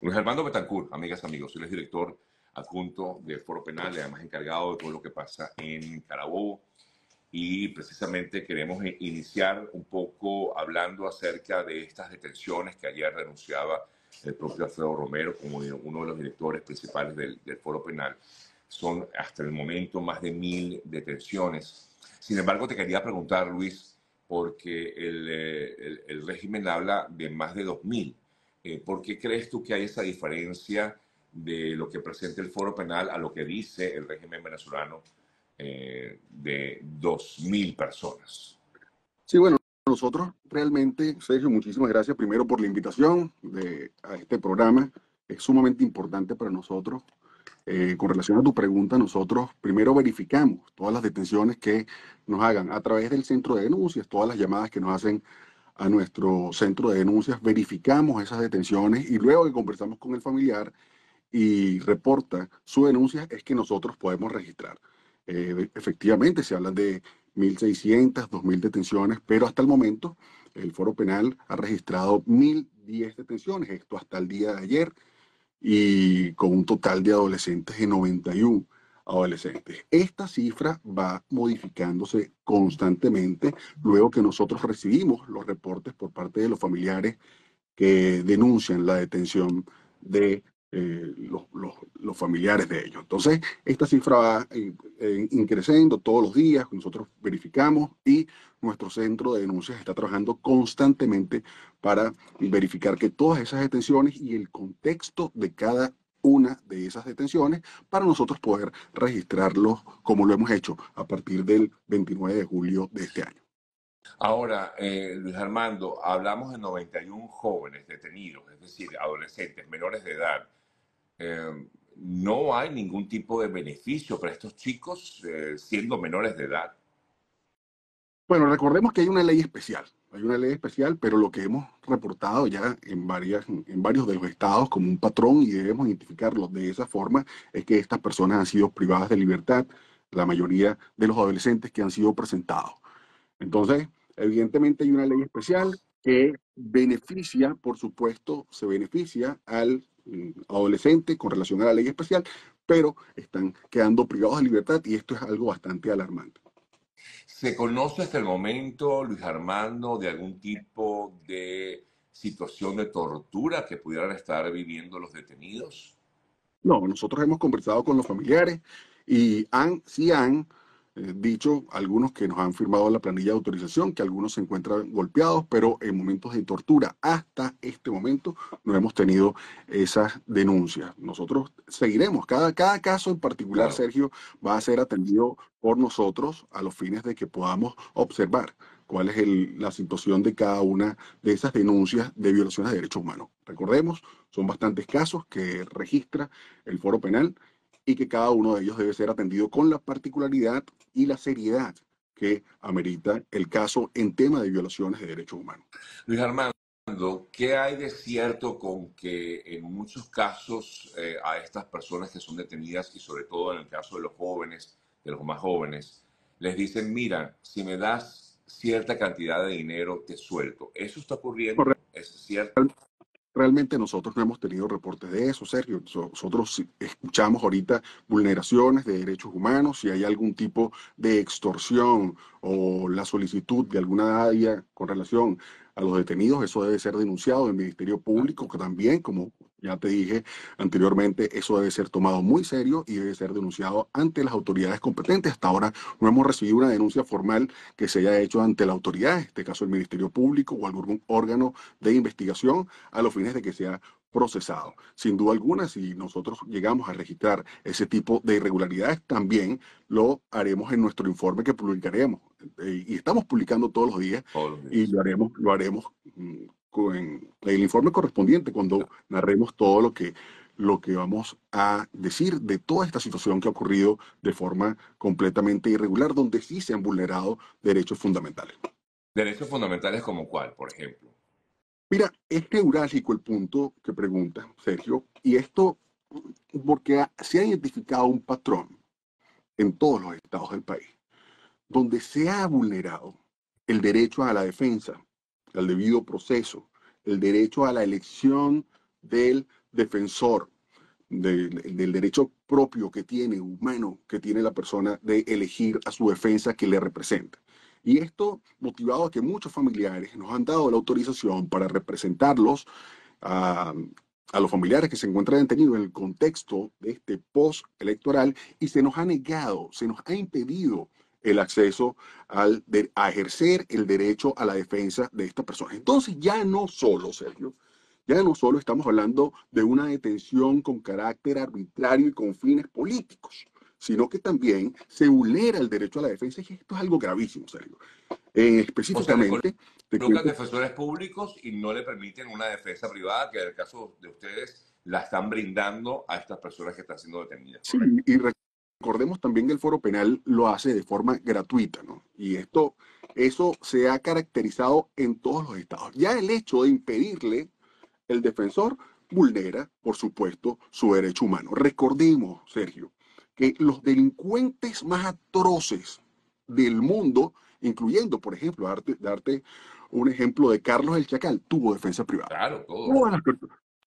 Luis Armando Betancourt, amigas, amigos, él es director adjunto del Foro Penal además encargado de todo lo que pasa en Carabobo. Y precisamente queremos iniciar un poco hablando acerca de estas detenciones que ayer denunciaba el propio Alfredo Romero como uno de los directores principales del, Foro Penal. Son hasta el momento más de mil detenciones. Sin embargo, te quería preguntar, Luis, porque el, eh, el, régimen habla de más de dos mil. Eh, ¿Por qué crees tú que hay esa diferencia de lo que presenta el foro penal a lo que dice el régimen venezolano eh, de 2.000 personas. Sí, bueno, nosotros realmente, Sergio, muchísimas gracias primero por la invitación de, a este programa. Es sumamente importante para nosotros. Eh, con relación a tu pregunta, nosotros primero verificamos todas las detenciones que nos hagan a través del centro de denuncias, todas las llamadas que nos hacen a nuestro centro de denuncias, verificamos esas detenciones y luego que conversamos con el familiar, y reporta su denuncia, es que nosotros podemos registrar. Eh, efectivamente, se habla de 1.600, 2.000 detenciones, pero hasta el momento el Foro Penal ha registrado 1.010 detenciones, esto hasta el día de ayer, y con un total de adolescentes de 91 adolescentes. Esta cifra va modificándose constantemente luego que nosotros recibimos los reportes por parte de los familiares que denuncian la detención de eh, los, familiares de ellos. Entonces, esta cifra va increciendo todos los días, nosotros verificamos y nuestro centro de denuncias está trabajando constantemente para verificar que todas esas detenciones y el contexto de cada una de esas detenciones para nosotros poder registrarlos como lo hemos hecho a partir del 29 de julio de este año. Ahora, eh, Luis Armando, hablamos de 91 jóvenes detenidos, es decir, adolescentes, menores de edad. Eh, no hay ningún tipo de beneficio para estos chicos eh, siendo menores de edad. Bueno, recordemos que hay una ley especial, hay una ley especial, pero lo que hemos reportado ya en, varios de los estados como un patrón y debemos identificarlo de esa forma es que estas personas han sido privadas de libertad, la mayoría de los adolescentes que han sido presentados. Entonces, evidentemente hay una ley especial que beneficia, por supuesto, se beneficia al adolescente con relación a la ley especial, pero están quedando privados de libertad y esto es algo bastante alarmante. ¿Se conoce hasta el momento, Luis Armando, de algún tipo de situación de tortura que pudieran estar viviendo los detenidos? No, nosotros hemos conversado con los familiares y han, sí han eh, dicho algunos que nos han firmado la planilla de autorización, que algunos se encuentran golpeados, pero en momentos de tortura hasta este momento no hemos tenido esas denuncias. Nosotros seguiremos, cada, cada caso en particular, Sergio, va a ser atendido por nosotros a los fines de que podamos observar cuál es la situación de cada una de esas denuncias de violaciones de derechos humanos. Recordemos, son bastantes casos que registra el Foro Penal y que cada uno de ellos debe ser atendido con la particularidad y la seriedad que amerita el caso en tema de violaciones de derechos humanos. Luis Armando, ¿qué hay de cierto con que en muchos casos eh, a estas personas que son detenidas y sobre todo en el caso de los jóvenes, de los más jóvenes, les dicen, mira, si me das cierta cantidad de dinero, te suelto. ¿Eso está ocurriendo? ¿Es cierto? Realmente nosotros no hemos tenido reportes de eso, Sergio. Nosotros escuchamos ahorita vulneraciones de derechos humanos, si hay algún tipo de extorsión o la solicitud de alguna área con relación a los detenidos, eso debe ser denunciado en el Ministerio Público, que también, como ya te dije anteriormente, eso debe ser tomado muy serio y debe ser denunciado ante las autoridades competentes. Hasta ahora no hemos recibido una denuncia formal que se haya hecho ante la autoridad, en este caso el Ministerio Público o algún órgano de investigación, a los fines de que sea procesado. Sin duda alguna, si nosotros llegamos a registrar ese tipo de irregularidades, también lo haremos en nuestro informe que publicaremos. Eh, y estamos publicando todos los días, y lo haremos, lo haremos con el informe correspondiente cuando narremos todo lo que lo que vamos a decir de toda esta situación que ha ocurrido de forma completamente irregular, donde sí se han vulnerado derechos fundamentales. ¿Derechos fundamentales como cuál, por ejemplo? Mira, es neurálgico el punto que pregunta Sergio, y esto porque se ha identificado un patrón en todos los estados del país, donde se ha vulnerado el derecho a la defensa, al debido proceso, el derecho a la elección del defensor del, derecho propio que tiene, humano, que tiene la persona de elegir a su defensa que le representa. Y esto motivado a que muchos familiares nos han dado la autorización para representarlos a, a los familiares que se encuentran detenidos en el contexto de este post-electoral y se nos ha negado, se nos ha impedido el acceso al, de, a ejercer el derecho a la defensa de esta persona. Entonces ya no solo, Sergio, ya no solo estamos hablando de una detención con carácter arbitrario y con fines políticos, sino que también se vulnera el derecho a la defensa y esto es algo gravísimo, Sergio. Eh, específicamente... O sea, colocan defensores públicos y no le permiten una defensa privada, que en el caso de ustedes la están brindando a estas personas que están siendo detenidas. Sí, y recordemos también que el foro penal lo hace de forma gratuita, ¿no? Y esto, eso se ha caracterizado en todos los estados. Ya el hecho de impedirle el defensor vulnera, por supuesto, su derecho humano. Recordemos, Sergio, que los delincuentes más atroces del mundo, incluyendo, por ejemplo, darte, darte un ejemplo de Carlos el Chacal, tuvo defensa privada. Claro, todo. Todas las,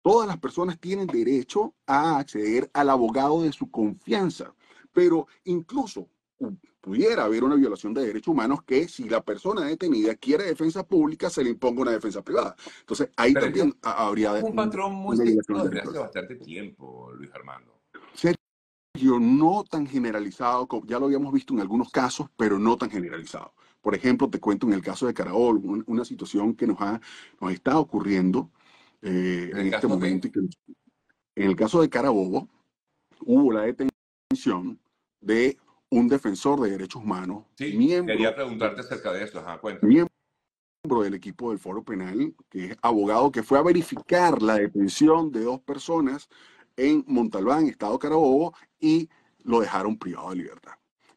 todas las personas tienen derecho a acceder al abogado de su confianza, pero incluso pudiera haber una violación de derechos humanos que si la persona detenida quiere defensa pública se le imponga una defensa privada. Entonces ahí Pero también habría un patrón muy desde hace bastante tiempo, Luis Armando. Sergio, no tan generalizado, ya lo habíamos visto en algunos casos, pero no tan generalizado. Por ejemplo, te cuento en el caso de Carabol, una situación que nos, ha, nos está ocurriendo eh, en, este momento. en el caso de Carabobo, hubo la detención de un defensor de derechos humanos. Sí, miembro, quería preguntarte acerca de eso. Ajá, Miembro del equipo del Foro Penal, que es abogado que fue a verificar la detención de dos personas en Montalbán, Estado Carabobo, y lo dejaron privado de libertad.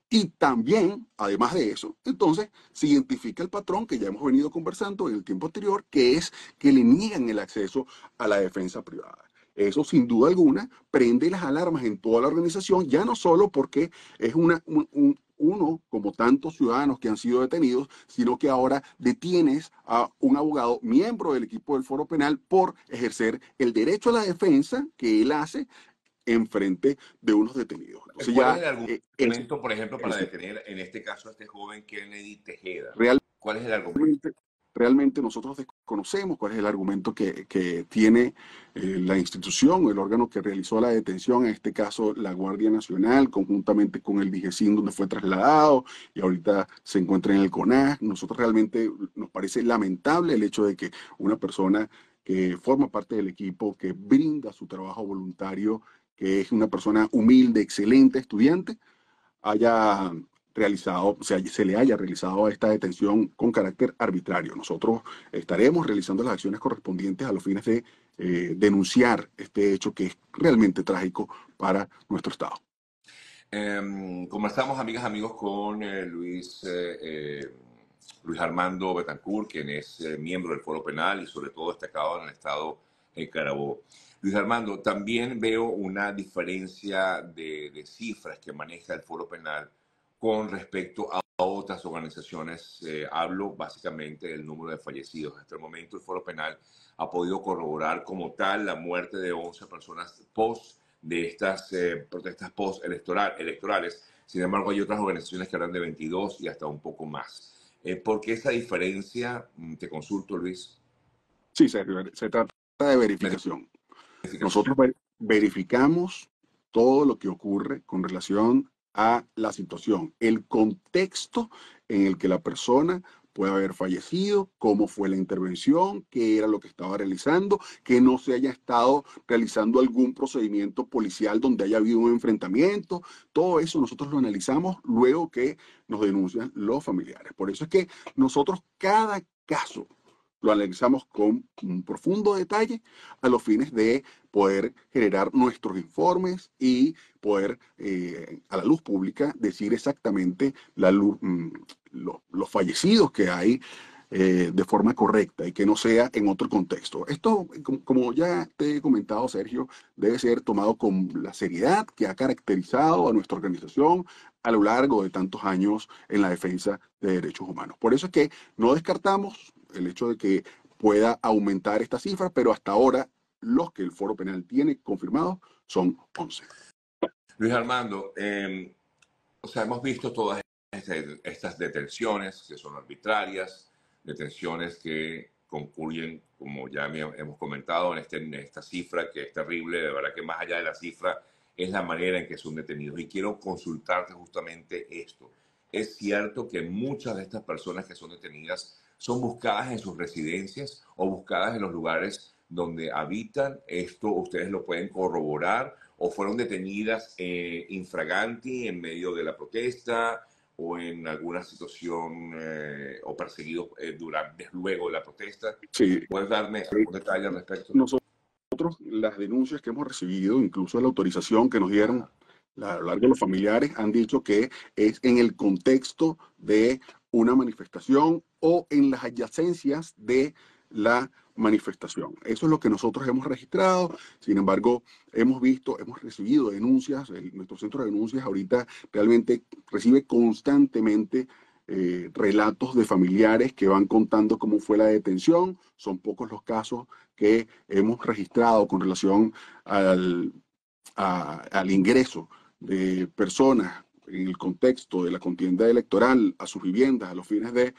Y también, además de eso, entonces se identifica el patrón que ya hemos venido conversando en el tiempo anterior, que es que le niegan el acceso a la defensa privada. Eso sin duda alguna prende las alarmas en toda la organización, ya no solo porque es una, un, uno, como tantos ciudadanos que han sido detenidos, sino que ahora detienes a un abogado miembro del equipo del foro penal por ejercer el derecho a la defensa que él hace en frente de unos detenidos. ¿Cuál ya, es el eh, argumento, por ejemplo, para detener en este caso a este joven Kennedy Tejeda? ¿Cuál es el argumento? Realmente nosotros desconocemos cuál es el argumento que, tiene eh, la institución el órgano que realizó la detención, en este caso la Guardia Nacional, conjuntamente con el DIGESIN, donde fue trasladado y ahorita se encuentra en el CONAG. Nosotros realmente nos parece lamentable el hecho de que una persona que forma parte del equipo, que brinda su trabajo voluntario, que es una persona humilde, excelente estudiante, haya realizado, o sea, se le haya realizado esta detención con carácter arbitrario. Nosotros estaremos realizando las acciones correspondientes a los fines de eh, denunciar este hecho que es realmente trágico para nuestro Estado. Eh, conversamos, amigas, amigos, con eh, Luis, eh, Luis Armando Betancourt, quien es miembro del Foro Penal y sobre todo destacado en el Estado de Carabobo. Luis Armando, también veo una diferencia de cifras que maneja el Foro Penal con respecto a otras organizaciones. Eh, hablo básicamente del número de fallecidos. Hasta el momento el Foro Penal ha podido corroborar como tal la muerte de 11 personas post de estas eh, protestas post-electorales. Sin embargo, hay otras organizaciones que hablan de 22 y hasta un poco más. Eh, ¿Por qué esa diferencia? Mm, te consulto, Luis. Sí, se, se trata de verificación. verificación. Nosotros verificamos todo lo que ocurre con relación a la situación, el contexto en el que la persona puede haber fallecido, cómo fue la intervención, qué era lo que estaba realizando, que no se haya estado realizando algún procedimiento policial donde haya habido un enfrentamiento. Todo eso nosotros lo analizamos luego que nos denuncian los familiares. Por eso es que nosotros cada caso lo analizamos con un profundo detalle a los fines de poder generar nuestros informes y poder eh, a la luz pública decir exactamente la mm, los fallecidos que hay eh, de forma correcta y que no sea en otro contexto. Esto, como ya te he comentado, Sergio, debe ser tomado con la seriedad que ha caracterizado a nuestra organización a lo largo de tantos años en la defensa de derechos humanos. Por eso es que no descartamos el hecho de que pueda aumentar esta cifra, pero hasta ahora los que el foro penal tiene confirmados son 11. Luis Armando, eh, o sea, hemos visto todas estas detenciones que son arbitrarias, detenciones que concluyen, como ya hemos comentado, en, este, en esta cifra que es terrible, de verdad que más allá de la cifra es la manera en que son detenidos. Y quiero consultarte justamente esto. Es cierto que muchas de estas personas que son detenidas son buscadas en sus residencias o buscadas en los lugares donde habitan. Esto ustedes lo pueden corroborar o fueron detenidas eh, infraganti en medio de la protesta o en alguna situación eh, o perseguidos eh, durante, luego de la protesta. Sí. ¿Puedes darme algún detalle al respecto? Nosotros, las denuncias que hemos recibido, incluso la autorización que nos dieron a lo largo de los familiares, han dicho que es en el contexto de una manifestación o en las adyacencias de la manifestación. Eso es lo que nosotros hemos registrado. Sin embargo, hemos visto, hemos recibido denuncias. nuestro centro de denuncias ahorita realmente recibe constantemente eh, relatos de familiares que van contando cómo fue la detención. Son pocos los casos que hemos registrado con relación al, al ingreso de personas en el contexto de la contienda electoral a sus viviendas a los fines de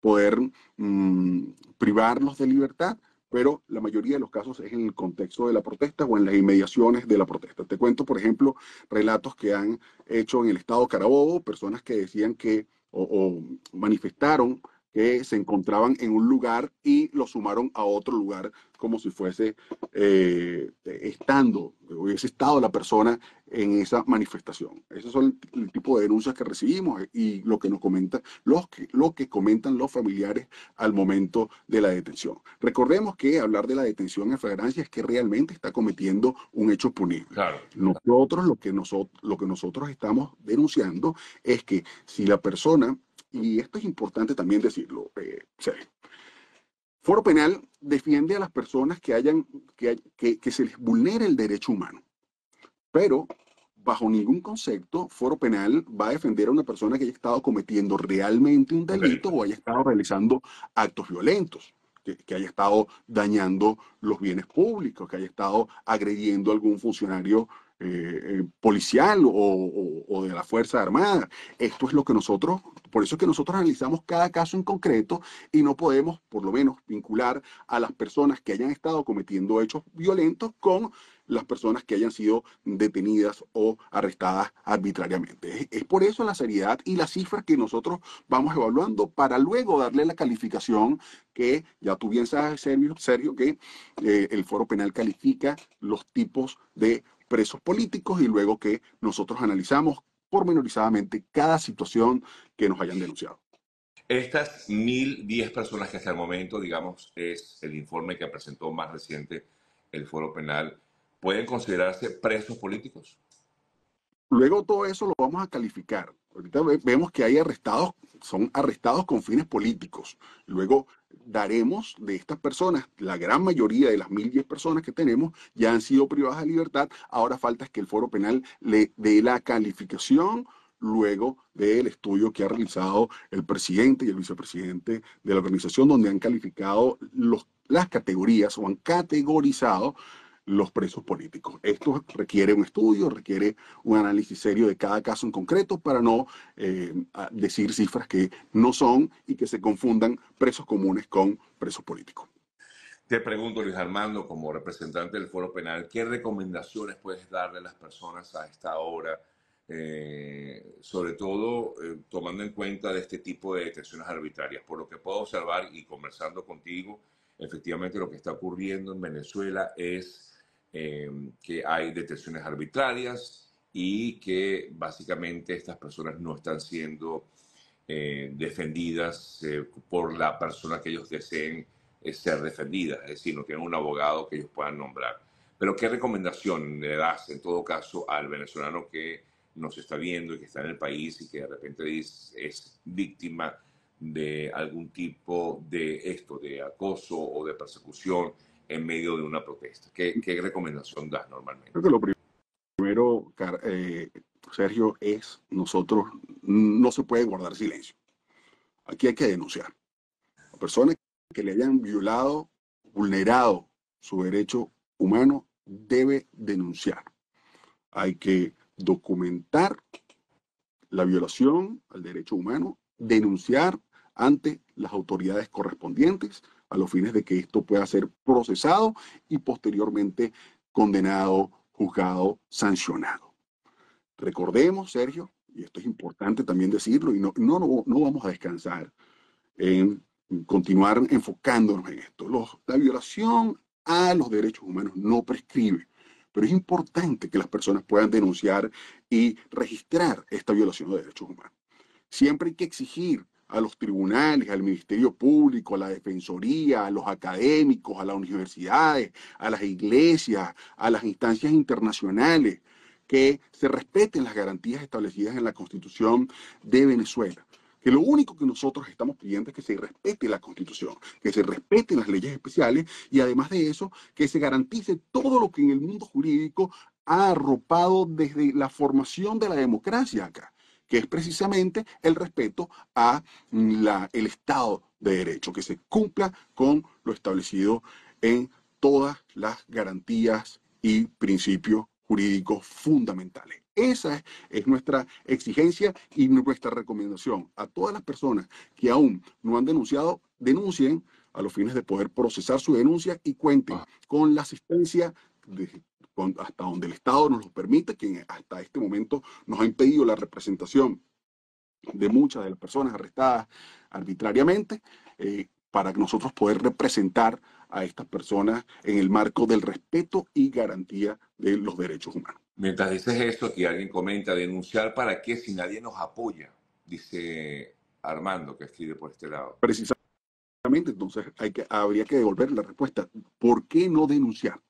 poder mm, privarlos de libertad, pero la mayoría de los casos es en el contexto de la protesta o en las inmediaciones de la protesta. Te cuento, por ejemplo, relatos que han hecho en el estado Carabobo, personas que decían que o manifestaron que se encontraban en un lugar y lo sumaron a otro lugar como si fuese eh, estando, hubiese estado la persona en esa manifestación. Esos son el, tipo de denuncias que recibimos y lo que nos comentan, los que, lo que comentan los familiares al momento de la detención. Recordemos que hablar de la detención en flagrancia es que realmente está cometiendo un hecho punible. Claro. Nosotros lo que nosotros, lo que nosotros estamos denunciando es que si la persona y esto es importante también decirlo, eh, Foro Penal defiende a las personas que, hayan, que, que, se les vulnere el derecho humano, pero bajo ningún concepto, Foro Penal va a defender a una persona que haya estado cometiendo realmente un delito o haya estado realizando actos violentos. Que, que, haya estado dañando los bienes públicos, que haya estado agrediendo a algún funcionario eh, eh, policial o, de la Fuerza Armada. Esto es lo que nosotros, por eso es que nosotros analizamos cada caso en concreto y no podemos, por lo menos, vincular a las personas que hayan estado cometiendo hechos violentos con las personas que hayan sido detenidas o arrestadas arbitrariamente. Es, por eso la seriedad y la cifra que nosotros vamos evaluando para luego darle la calificación que ya tú bien sabes, Sergio, Sergio que eh, el foro penal califica los tipos de presos políticos y luego que nosotros analizamos pormenorizadamente cada situación que nos hayan denunciado. Estas 1.010 personas que hasta el momento, digamos, es el informe que presentó más reciente el Foro Penal, ¿pueden considerarse presos políticos? Luego todo eso lo vamos a calificar. Ahorita vemos que hay arrestados, son arrestados con fines políticos. Luego daremos de estas personas, la gran mayoría de las 1.010 personas que tenemos ya han sido privadas de libertad. Ahora falta que el foro penal le dé la calificación luego del estudio que ha realizado el presidente y el vicepresidente de la organización, donde han calificado los, las categorías o han categorizado los presos políticos. Esto requiere un estudio, requiere un análisis serio de cada caso en concreto para no eh, decir cifras que no son y que se confundan presos comunes con presos políticos. Te pregunto, Luis Armando, como representante del Foro Penal, ¿qué recomendaciones puedes darle a las personas a esta hora, eh, sobre todo eh, tomando en cuenta de este tipo de detenciones arbitrarias? Por lo que puedo observar y conversando contigo, efectivamente lo que está ocurriendo en Venezuela es eh, que hay detenciones arbitrarias y que básicamente estas personas no están siendo eh, defendidas eh, por la persona que ellos deseen ser defendida, es decir, no tienen un abogado que ellos puedan nombrar. Pero ¿qué recomendación le das en todo caso al venezolano que nos está viendo y que está en el país y que de repente es, es víctima de algún tipo de esto, de acoso o de persecución en medio de una protesta? ¿Qué, recomendación das normalmente? Creo que lo primero, eh, Sergio, es nosotros no se puede guardar silencio. Aquí hay que denunciar. A personas que le hayan violado, vulnerado su derecho humano debe denunciar. Hay que documentar la violación al derecho humano, denunciar ante las autoridades correspondientes a los fines de que esto pueda ser procesado y posteriormente condenado, juzgado, sancionado. Recordemos, Sergio, y esto es importante también decirlo, y no, no, no, vamos a descansar en continuar enfocándonos en esto. la violación a los derechos humanos no prescribe, pero es importante que las personas puedan denunciar y registrar esta violación de derechos humanos. Siempre hay que exigir a los tribunales, al Ministerio Público, a la Defensoría, a los académicos, a las universidades, a las iglesias, a las instancias internacionales, que se respeten las garantías establecidas en la Constitución de Venezuela. Que lo único que nosotros estamos pidiendo es que se respete la Constitución, que se respeten las leyes especiales y además de eso, que se garantice todo lo que en el mundo jurídico ha arropado desde la formación de la democracia acá que es precisamente el respeto a la, el Estado de Derecho, que se cumpla con lo establecido en todas las garantías y principios jurídicos fundamentales. Esa es, nuestra exigencia y nuestra recomendación a todas las personas que aún no han denunciado, denuncien a los fines de poder procesar su denuncia y cuenten ah. con la asistencia de, hasta donde el Estado nos lo permite, que hasta este momento nos ha impedido la representación de muchas de las personas arrestadas arbitrariamente, eh, para nosotros poder representar a estas personas en el marco del respeto y garantía de los derechos humanos. Mientras dices esto y alguien comenta, denunciar para qué si nadie nos apoya, dice Armando, que escribe por este lado. Precisamente, entonces hay que, habría que devolver la respuesta. ¿Por qué no denunciar?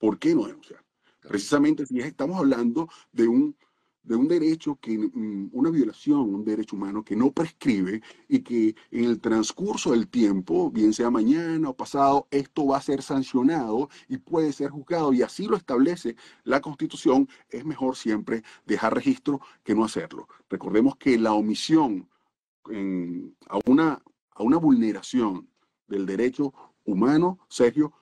¿Por qué no denunciar? Precisamente si estamos hablando de un, de un derecho, que, mm, una violación, un derecho humano que no prescribe y que en el transcurso del tiempo, bien sea mañana o pasado, esto va a ser sancionado y puede ser juzgado y así lo establece la Constitución, es mejor siempre dejar registro que no hacerlo. Recordemos que la omisión a, una, a una vulneración del derecho humano, Sergio,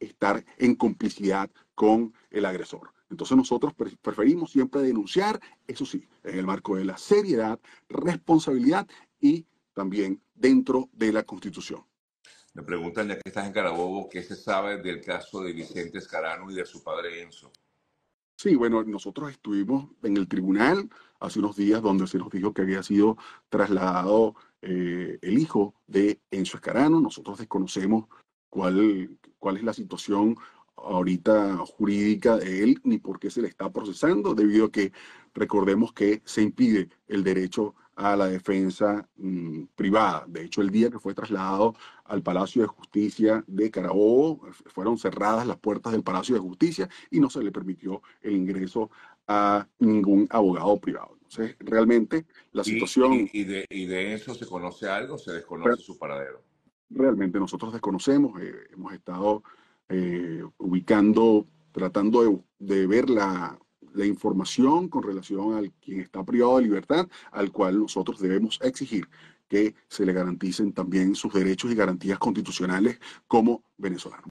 estar en complicidad con el agresor. Entonces nosotros preferimos siempre denunciar, eso sí, en el marco de la seriedad, responsabilidad y también dentro de la Constitución. Me preguntan, ya que estás en Carabobo, ¿qué se sabe del caso de Vicente Escarano y de su padre Enzo? Sí, bueno, nosotros estuvimos en el tribunal hace unos días donde se nos dijo que había sido trasladado eh, el hijo de Enzo Escarano. Nosotros desconocemos cuál, cuál es la situación ahorita jurídica de él ni por qué se le está procesando, debido a que recordemos que se impide el derecho a la defensa mm, privada. De hecho, el día que fue trasladado al Palacio de Justicia de Carabobo, fueron cerradas las puertas del Palacio de Justicia y no se le permitió el ingreso a ningún abogado privado. Entonces, realmente la situación... ¿Y, de, y de, eso se conoce algo? ¿Se desconoce su paradero? Realmente nosotros desconocemos. Eh, hemos estado eh, ubicando, tratando de, ver la, la, información con relación al quien está privado de libertad, al cual nosotros debemos exigir que se le garanticen también sus derechos y garantías constitucionales como venezolano.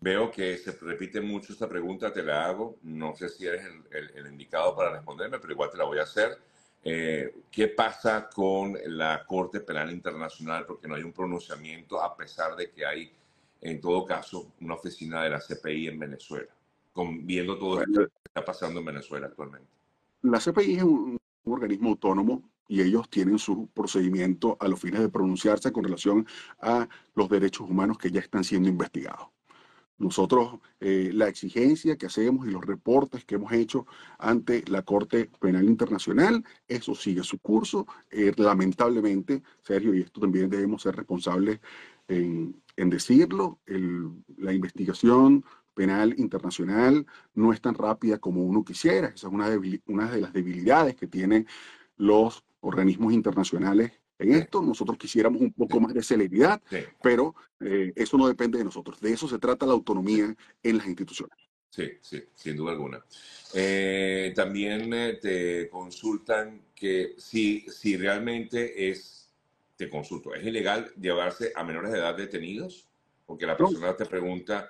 Veo que se repite mucho esta pregunta, te la hago. No sé si eres el, el indicado para responderme, pero igual te la voy a hacer eh, ¿Qué pasa con la Corte Penal Internacional? Porque no hay un pronunciamiento a pesar de que hay, en todo caso, una oficina de la CPI en Venezuela, con, viendo todo lo que está pasando en Venezuela actualmente. La CPI es un, un organismo autónomo y ellos tienen su procedimiento a los fines de pronunciarse con relación a los derechos humanos que ya están siendo investigados. Nosotros, eh, la exigencia que hacemos y los reportes que hemos hecho ante la Corte Penal Internacional, eso sigue su curso. Eh, lamentablemente, Sergio, y esto también debemos ser responsables en, decirlo, la investigación penal internacional no es tan rápida como uno quisiera. Esa es una una de las debilidades que tienen los organismos internacionales en esto. Nosotros quisiéramos un poco más de celeridad, pero eh, eso no depende de nosotros. De eso se trata la autonomía en las instituciones. Sí, sí, sin duda alguna. Eh, también eh, te consultan que si, si realmente es, te consulto, ¿es ilegal llevarse a menores de edad detenidos? Porque la persona te pregunta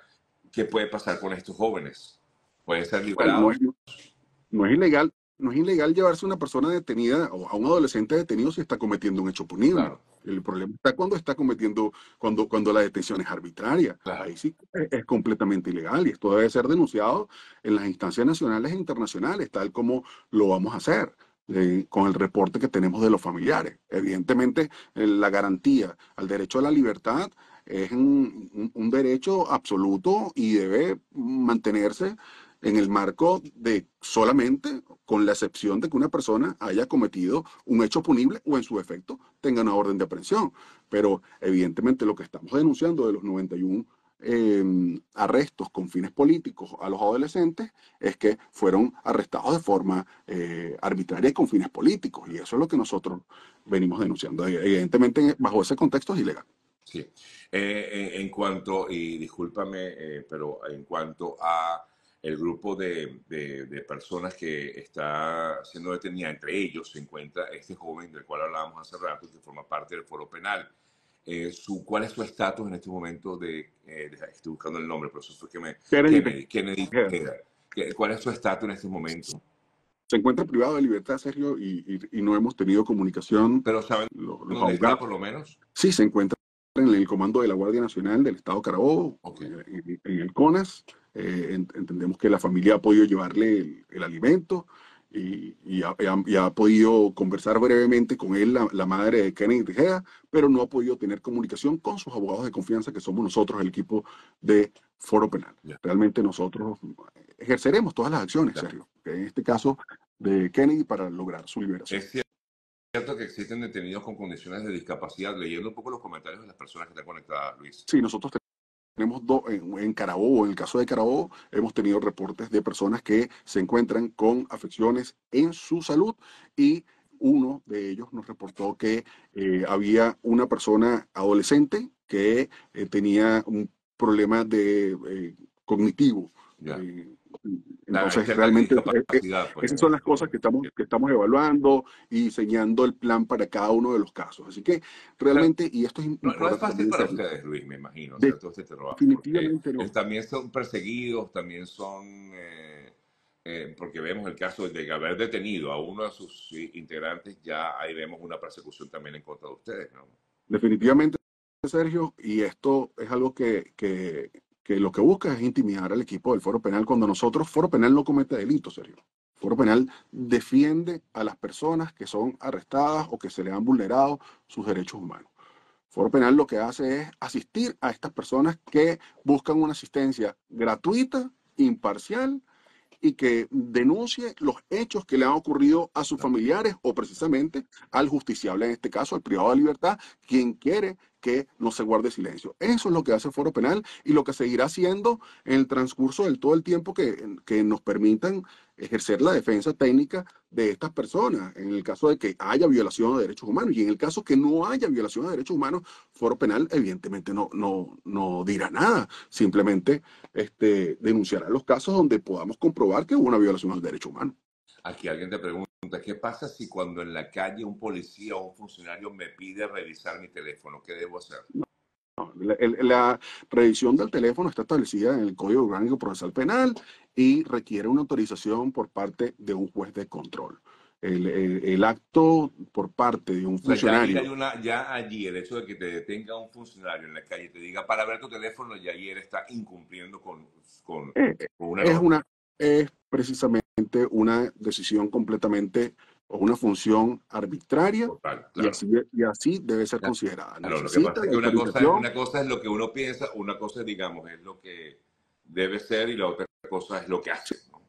¿qué puede pasar con estos jóvenes? ¿Pueden ser Bueno, no liberados? es, no es ilegal, no es ilegal llevarse a una persona detenida o a un adolescente detenido si está cometiendo un hecho punible. Claro, El problema está cuando está cometiendo, cuando, cuando la detención es arbitraria. claro. Ahí sí es, es completamente ilegal y esto debe ser denunciado en las instancias nacionales e internacionales, tal como lo vamos a hacer. eh, con el reporte que tenemos de los familiares. Evidentemente, eh, la garantía al derecho a la libertad es un, un- un derecho absoluto y debe mantenerse en el marco de solamente con la excepción de que una persona haya cometido un hecho punible o en su efecto tenga una orden de aprehensión. Pero evidentemente lo que estamos denunciando de los 91 eh, arrestos con fines políticos a los adolescentes es que fueron arrestados de forma eh, arbitraria y con fines políticos. Y eso es lo que nosotros venimos denunciando. Evidentemente, bajo ese contexto es ilegal. Sí. Eh, en, cuanto, y discúlpame, eh, pero en cuanto a el grupo de, de- de personas que está siendo detenida, entre ellos se encuentra este joven del cual hablábamos hace rato, que forma parte del foro penal. Eh, su, ¿Cuál es su estatus en este momento de, eh, estoy buscando el nombre, pero eso fue que me, Kennedy Kennedy, Kennedy Tejeda Tejeda. ¿Qué- ¿Cuál es su estatus en este momento? se encuentra privado de libertad, Sergio, y, y- y no hemos tenido comunicación. Pero ¿saben Lo- Los, dónde está por lo menos? sí se encuentra en el comando de la Guardia Nacional del Estado Carabobo, Ok. eh, en, en el CONAS. Eh, en- entendemos que la familia ha podido llevarle el, el alimento y, y ha, y ha- y ha podido conversar brevemente con él, la, la madre de Kennedy Tejeda, pero no ha podido tener comunicación con sus abogados de confianza, que somos nosotros, el equipo de Foro Penal. Ya, Realmente nosotros ejerceremos todas las acciones. Sergio, que en este caso de Kennedy para lograr su liberación. Es cierto que existen detenidos con condiciones de discapacidad. Leyendo un poco los comentarios de las personas que están conectadas, Luis. Sí, nosotros tenemos dos, en, en Carabobo, en el caso de Carabobo, hemos tenido reportes de personas que se encuentran con afecciones en su salud y uno de ellos nos reportó que eh, había una persona adolescente que eh, tenía un problema de eh, cognitivo. Claro, entonces, realmente, eh, pues, esas son las cosas que estamos, que estamos evaluando y diseñando el plan para cada uno de los casos. Así que realmente, y esto es no, no es importante fácil para ustedes, Luis, me imagino, hacer todo este trabajo, porque definitivamente no. también son perseguidos, también son, eh, eh, porque vemos el caso de haber detenido a uno de sus integrantes, ya ahí vemos una persecución también en contra de ustedes, ¿no? Definitivamente, Sergio, y esto es algo que, que, que lo que busca es intimidar al equipo del Foro Penal cuando nosotros, Foro Penal no comete delitos, Sergio. Foro Penal defiende a las personas que son arrestadas o que se le han vulnerado sus derechos humanos. Foro Penal lo que hace es asistir a estas personas que buscan una asistencia gratuita, imparcial y que denuncie los hechos que le han ocurrido a sus familiares o precisamente al justiciable, en este caso al privado de libertad, quien quiere que no se guarde silencio. Eso es lo que hace el Foro Penal y lo que seguirá haciendo en el transcurso del todo el tiempo que, que nos permitan ejercer la defensa técnica de estas personas, en el caso de que haya violación de derechos humanos y en el caso que no haya violación de derechos humanos, Foro Penal evidentemente no, no, no dirá nada, simplemente este, denunciará los casos donde podamos comprobar que hubo una violación del derecho humano. Aquí alguien te pregunta, ¿qué pasa si cuando en la calle un policía o un funcionario me pide revisar mi teléfono? ¿Qué debo hacer? No, La, la revisión del teléfono está establecida en el Código Orgánico Procesal Penal y requiere una autorización por parte de un juez de control. El, el- el acto por parte de un O sea, ya, ahí funcionario, hay una, ya allí el hecho de que te detenga un funcionario en la calle y te diga para ver tu teléfono, ya él está incumpliendo con, con, eh, con una es norma. una es precisamente una decisión completamente o una función arbitraria Total, y claro. así, y así debe ser Claro, considerada. claro, lo que Necesita pasa es que una cosa, una cosa es lo que uno piensa, una cosa, es, digamos, es lo que debe ser y la otra cosa es lo que hace. ¿no?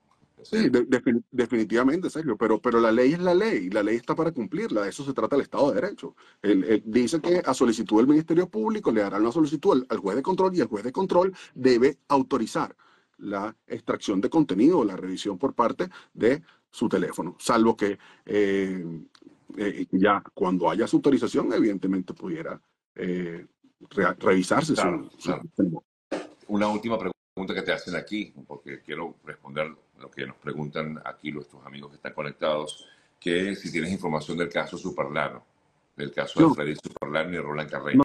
Sí, de- defini- definitivamente, Sergio, pero, pero la ley es la ley y la ley está para cumplirla. De eso se trata el Estado de Derecho. Él, él dice que a solicitud del Ministerio Público le harán una solicitud al, al juez de control y el juez de control debe autorizar la extracción de contenido o la revisión por parte de su teléfono, salvo que eh, eh, ya cuando haya su autorización, evidentemente pudiera eh, re- revisarse Claro, su, claro. Una última pregunta que te hacen aquí, porque quiero responder lo que nos preguntan aquí nuestros amigos que están conectados, que si tienes información del caso Superlano, del caso de Freddy Superlano y Roland Carreño.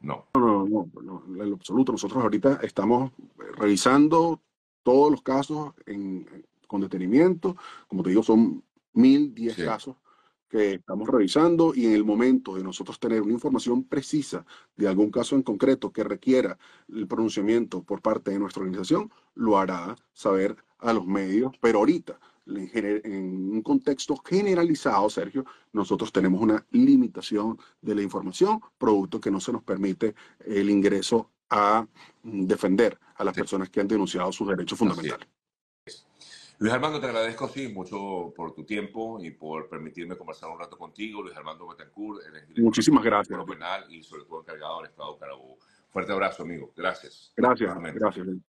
No. no, no, no, no, en lo absoluto. Nosotros ahorita estamos revisando todos los casos en, con detenimiento. Como te digo, son mil diez Sí. casos que estamos revisando y en el momento de nosotros tener una información precisa de algún caso en concreto que requiera el pronunciamiento por parte de nuestra organización, lo hará saber a los medios. Pero ahorita, en, un contexto generalizado, Sergio, nosotros tenemos una limitación de la información, producto que no se nos permite el ingreso a mm, defender a las Sí. personas que han denunciado sus derechos fundamentales. Luis Armando, te agradezco, sí, mucho por tu tiempo y por permitirme conversar un rato contigo. Luis Armando Betancourt, director Muchísimas gracias. Penal y sobre todo encargado del Estado de Carabobo. Fuerte abrazo, amigo. Gracias. Gracias, gracias. Vale.